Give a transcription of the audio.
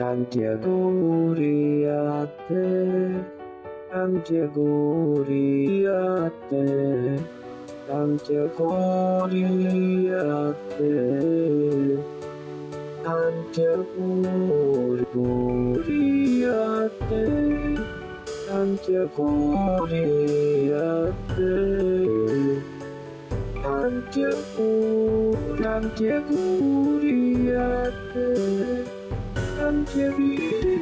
안개고 우리한테 안개고 우리한테 안개고 우리 아들 안개고 우리한테 안개고 우리한테 안개고 안개고 우리한테 天与地。